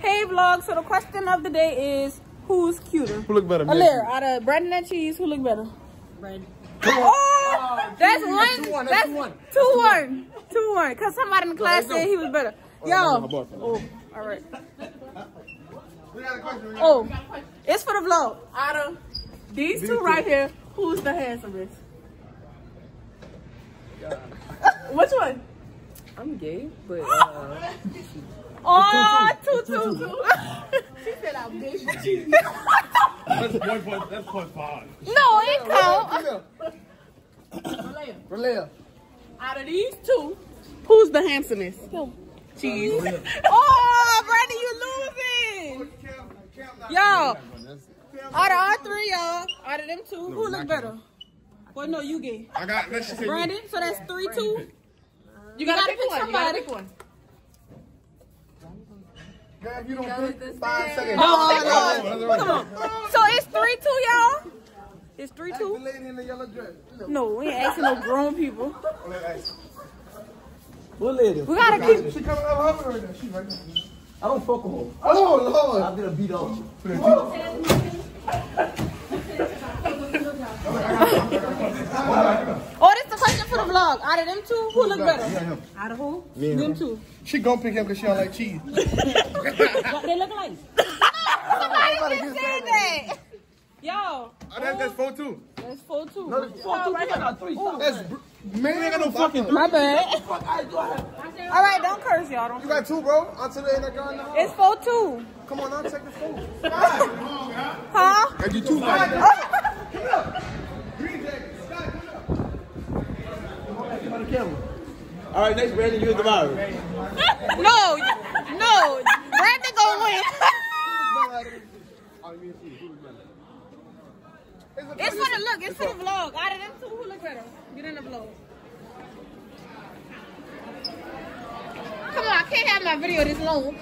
Hey vlog, so the question of the day is who's cuter? Who look better? me or Alaire, you? out of Brandon and Cheese, who look better? Bread. Oh, that's two, one. two, one, That's that's two, one. two one. Two one. Cause somebody in the class there said he was better. my Yo. Oh, all right. We got a question. we got a Oh, it's for the vlog. Out of these two right here, who's the handsomest? Which one? I'm gay, but uh, Oh, two, two, two. she said I'm big. That's point, point, that's point five. No, it count. Relay. Out of these two, who's the handsomest? Cheese. oh, Brandon, you losing. Y'all, out of all three, y'all, out of them two, who look better? Well, no, you gay. I got, let's just say. Brandon, so that's three, two. You gotta, pick, somebody. If you don't pick five seconds. No, That's come on. So it's three, two, y'all. It's three, The two. lady in the yellow dress. No, we ain't asking no grown people. What lady? We gotta keep. She coming up humming right now. She right there. I don't fuck with her. Oh, Lord. I'm gonna beat up. Oh, this the question for the vlog. Out of them two, who look better? out of who? Them two. She gonna pick him because she don't like cheese. What they look like? Somebody just said that. Yo, Oh, that, that's four two. that's four two. Four, two, three, I got three. Stop. That's br- man. You ain't got no fucking. My bad. Fuck I do. All right, don't curse, y'all. Don't You got two, bro. Until they ain't that guy now. It's four two. Come on, now take the phone. Huh? I do two fights. All right, next Brandon, you and Devara. No, no. Brandon gonna win. It's for the look. It's for the vlog. Out of them two, who look better? Get in the vlog. Come on, I can't have my video this long.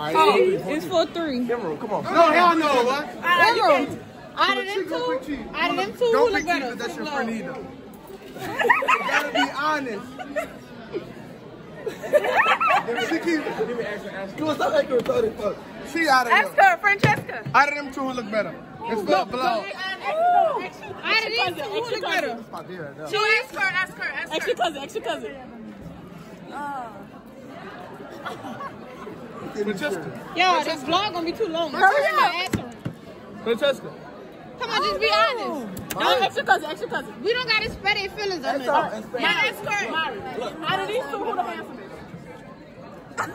Oh, it's for three. Emerald, come on. No, hell no. What? Emerald. Out of them She gonna pick two, out of them two, who Don't look pick cheese, better? but that's your the friend either. You gotta be honest. she keep, Come on, stop acting retarded. Fuck. she out of Ask her, Francesca. Out of them two, who look better? It's for the vlog. Out of these two, who look better? Ask her, ask her, ask her. Extra cousin, extra cousin. Francesca. Yo, this vlog gonna be too long. Hurry up. Answering. Francesca. Come on, just be honest. No, extra cousin, extra cousin. We don't gotta spread their feelings on this. all. Now ask her. Out of these two, who the handsomest? Come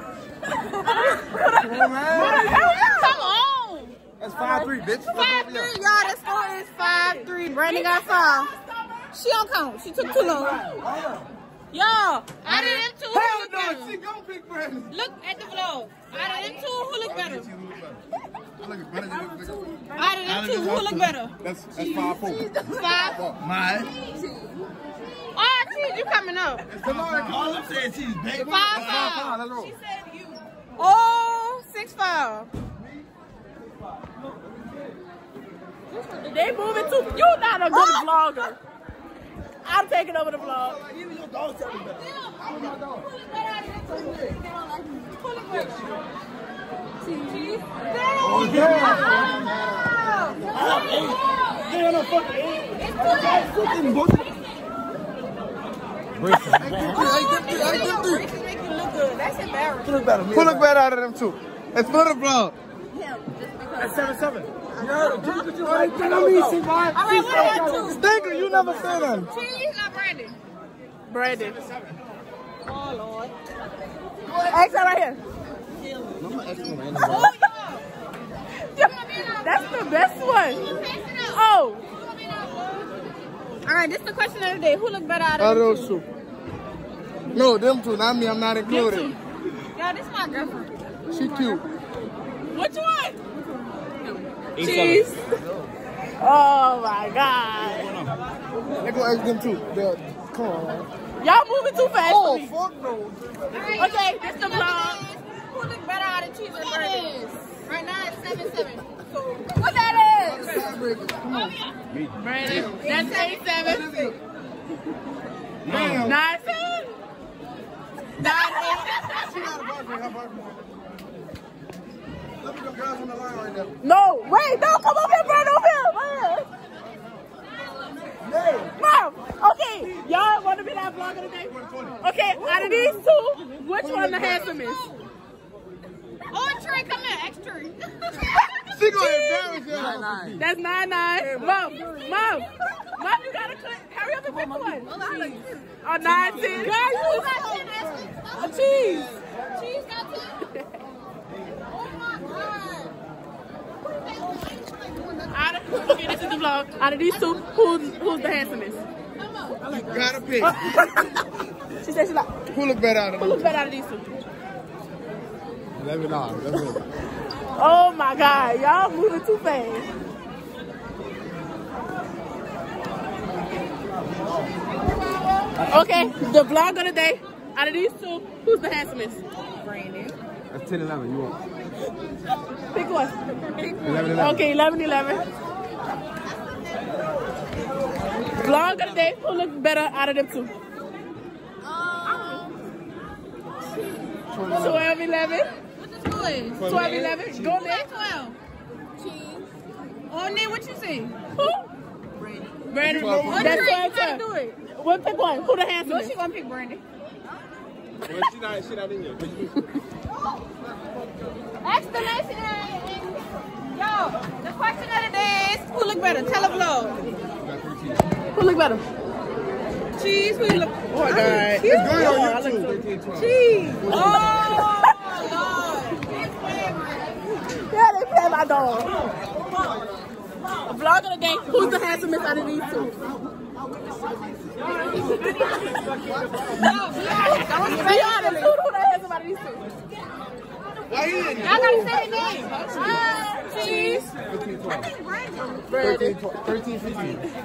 on. That's five three, bitch. Five three, y'all. The score is five three. Brandon got five. She don't count. She took too long. Y'all, out of them two, who look better? she gonna pick Brandon. Look at the vlog. Out of them two, who look better? Look at Brandon, you look bigger. Out of them two, who look better? That's that's five four. Five. Mine. Oh, geez, you coming up. Come All. I'm saying, she's baby. Five Five, five. let's roll. Oh, six five. They moving too. You not a good oh! vlogger. I'm taking over the vlog. Even your dog tell me better. Oh, damn. They on a fucking eight. Fucking bullshit. Braces make you look good. That's embarrassing. Who look better? Who look better out of them two? It's for the vlog. That's seven seven. Let me see mine. All right, what about two? Stinker, you never said nothing. Cheese or Brandon? Brandon. Oh, Lord. Ask her right here. Oh, y'all. That's the best one. Oh. All right, this is the question of the day. Who look better out Out of of those two. No, them two, not me. I'm not included. Y'all, this is my girlfriend. She cute. Which one? Cheese. Oh my God. They go ask them two. They'll- Come on. Y'all moving too fast Oh, for me. fuck no. Okay, this the vlog. Who look better out of cheese or Brandon? Right now it's 7 7. What that is? Tiebreaker. Come on. Brandon. That's 8 7. Damn. 9 7. 9 8. She not a boyfriend, her boyfriend. Look at the girls on the line right now. No, wait, no, come over here, Brandon, over here. Over here. Mom, okay, y'all want to be that vlogger today? Okay, out of these two, which one the handsomest? Oh, Trey, come here, X Tree. She gonna embarrass you. That's nine nine. Mom, mom, mom, you gotta click. Hurry up and pick one. Oh, nine ten. Girl, you got ten. A oh, cheese. Cheese got ten. Oh my god. Out of, okay, this is the vlog. Out of these two, who's who's the handsomest? You gotta pick. She said she like. Who look better out of Who looks better out of these two? Let me know. Let me know. Oh my God, y'all moving too fast. Okay, the vlog of the day. Out of these two, who's the handsomest? Brandon. That's 10 11. You want? Pick one. 11 11. Okay, 11 11. Vlog of the day, who looks better out of them two? Um, 12 11. What's the school is? 12 11. Go there. 12. Cheese. Oh, Nick, what you say? Who? Brandon. Oh, That's Trey, you 12 gotta 12. do it. Well, pick one. Who the No, handsomest? she gonna pick Brandy. Well, she not, she not in here. Explanation and, and yo, the question of the day is who look better? Tell a vlog. Who look better? Cheese, who you look? Oh my God. It's going Oh, on YouTube. so- 13 12. Cheese. Oh, oh Lord. Yeah, they play my dog. A vlog of the day. Who's the handsomest out of these two? Be honest. Who, the handsome out of these two? Why he in I gotta say name. Uh, cheese. 13 12. Brandon. 13 12. 13 15. Who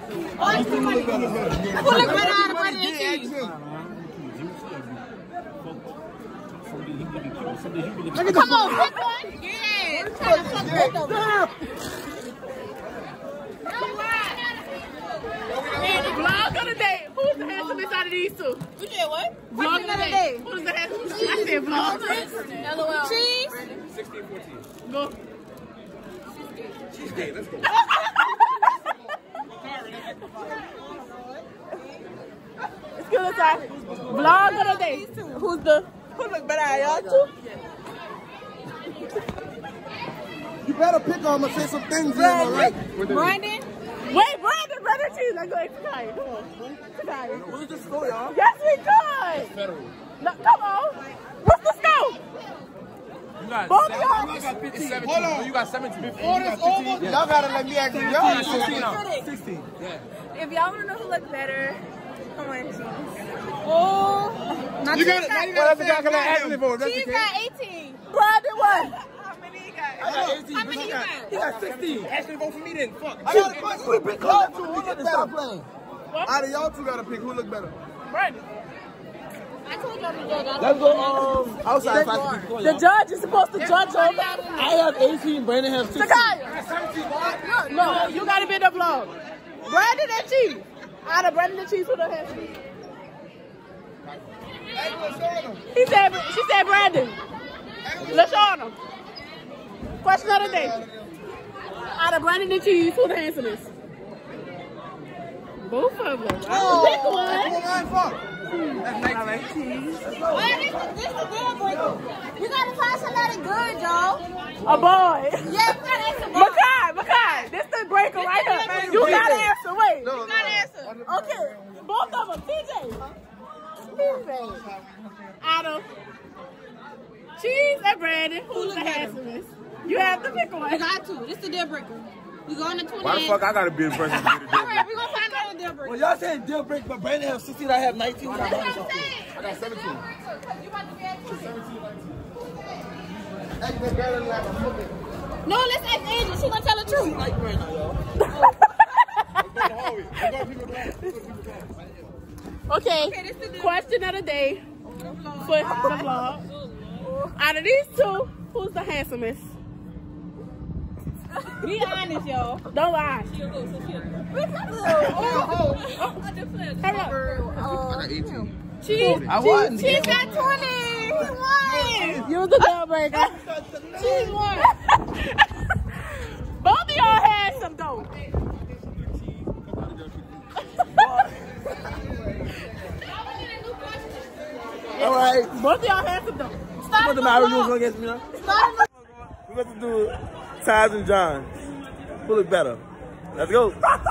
look better out of and cheese? Come on, pick one. Yeah. I'm trying to fuck both of them. And the vlog of the day. Who's the handsomest out of these two? You did what? Vlog of the day. Who's the handsomest? I said vlog. LOL. Cheese. 16 14. Go. She's gay. Let's go. Excuse us, Vlog of the day. Who's the who look better at y'all two? You better pick on him and say some things you ain't gonna. Brandon. Wait, Brandon, Brandon cheese. Let's go Takaya. Come on. Takaya. Who's the score, y'all? Yes, we could. Federal. No, come on. What's the scope? You got Both seven- y'all. You got 15. Hold Oh, on. you got 17. Before this over, y'all gotta let me ask you. Y'all 16 now. 16. Yeah. If y'all want to know who looks better, come on, cheese. Oh. Now You cheese gotta, got, you gotta calculate actually for it. Cheese got 18. Brandon what? How many you got? I got 18. How many you got? He got 16. Actually, vote for me then. Fuck. I got a question. Who pick y'all two? Who look better? playing. Out of y'all two gotta pick who look better. Brandon. I told y'all to judge. Let's go um, outside. if I The judge is supposed to judge over. I have 18. Brandon has 16. Takaya. No, you gotta be in the vlog. Brandon and cheese. Out of Brandon and cheese, who the handsomest? Hey, what's on him? He said, she said Brandon. LaShawna. Question of the day. Out of Brandon and Cheese, who the handsomest? Both of them. Oh, oh pick Who one. mine hmm. for? All right, Cheese. Well, this is this is deal breaker. You gotta find somebody good, y'all. A boy. Yeah, you gotta answer. Makai, Makai, this the breaker right here. You gotta answer. Wait. No, You gotta answer. Okay, both of them. TJ. TJ. Adam. Cheese and Brandon. Who's the handsomest? You have to pick You one. got to. This is the deal breaker. We going to 20 Why the fuck I gotta be the person to get it All right, we gonna find out a deal breaker. Well, y'all saying deal break, but Brandon has 16. I have 19. I got That's what I'm saying. I got 17. You about to be at 20. Hey, they better than like a fucking. No, let's ask Angel. She gonna tell the truth. Like right now, y'all. Okay, this is the- question of the day for the vlog. Out of these two, who's the handsomest? Be honest, y'all. Don't lie. Oh, oh. Hurry up. I got um, 18. Cheese, I wasn't. cheese got 20. He won. You was the jailbreaker. She won. Both of y'all had some dope. All right. Both of y'all had some dope. Stop What the the matter? You vlog. was against me now? Stop. We're about to do Taz and John. Who look better? Let's go.